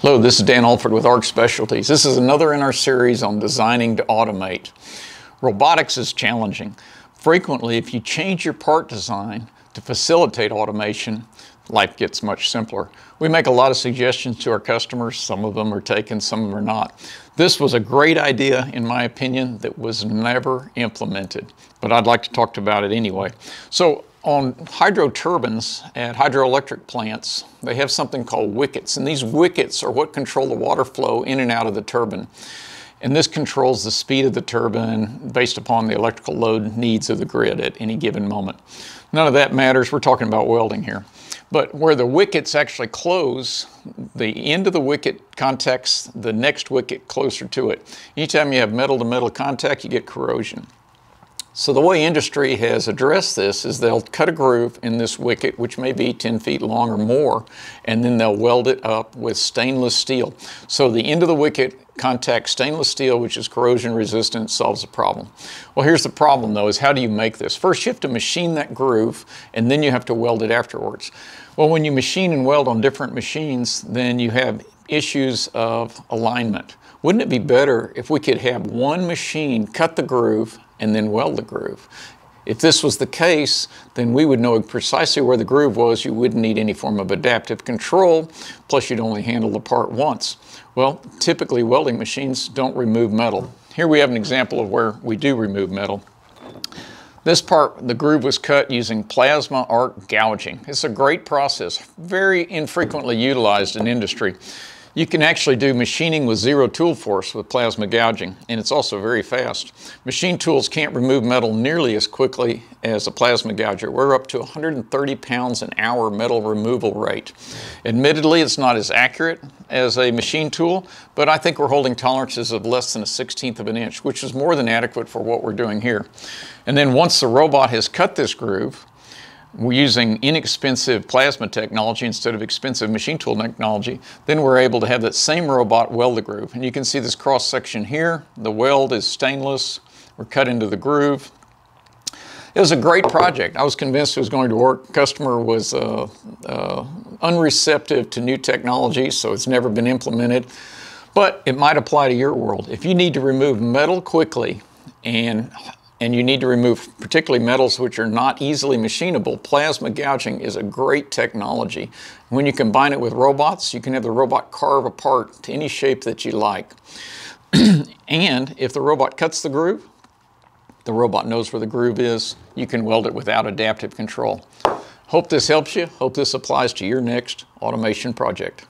Hello, this is Dan Alford with ARC Specialties. This is another in our series on designing to automate. Robotics is challenging. Frequently, if you change your part design to facilitate automation, life gets much simpler. We make a lot of suggestions to our customers. Some of them are taken, some of them are not. This was a great idea, in my opinion, that was never implemented, but I'd like to talk about it anyway. So on hydro turbines at hydroelectric plants, they have something called wickets, and these wickets are what control the water flow in and out of the turbine. And this controls the speed of the turbine based upon the electrical load needs of the grid at any given moment. None of that matters, we're talking about welding here. But where the wickets actually close, the end of the wicket contacts the next wicket closer to it. Anytime you have metal to metal contact, you get corrosion. So the way industry has addressed this is they'll cut a groove in this wicket, which may be 10 feet long or more, and then they'll weld it up with stainless steel. So the end of the wicket contacts stainless steel, which is corrosion resistant, solves the problem. Well, here's the problem though, is how do you make this? First, you have to machine that groove, and then you have to weld it afterwards. Well, when you machine and weld on different machines, then you have issues of alignment. Wouldn't it be better if we could have one machine cut the groove and then weld the groove. If this was the case, then we would know precisely where the groove was. You wouldn't need any form of adaptive control, plus you'd only handle the part once. Well, typically welding machines don't remove metal. Here we have an example of where we do remove metal. This part, the groove was cut using plasma arc gouging. It's a great process, very infrequently utilized in industry. You can actually do machining with zero tool force with plasma gouging, and it's also very fast. Machine tools can't remove metal nearly as quickly as a plasma gouger. We're up to 130 pounds an hour metal removal rate. Admittedly, it's not as accurate as a machine tool, but I think we're holding tolerances of less than a 16th of an inch, which is more than adequate for what we're doing here. And then once the robot has cut this groove, we're using inexpensive plasma technology instead of expensive machine tool technology, then we're able to have that same robot weld the groove. And you can see this cross section here. The weld is stainless. We're cut into the groove. It was a great project. I was convinced it was going to work. Customer was uh, uh, unreceptive to new technology, so it's never been implemented. But it might apply to your world. If you need to remove metal quickly and and you need to remove particularly metals which are not easily machinable, plasma gouging is a great technology. When you combine it with robots, you can have the robot carve apart to any shape that you like. and if the robot cuts the groove, the robot knows where the groove is, you can weld it without adaptive control. Hope this helps you. Hope this applies to your next automation project.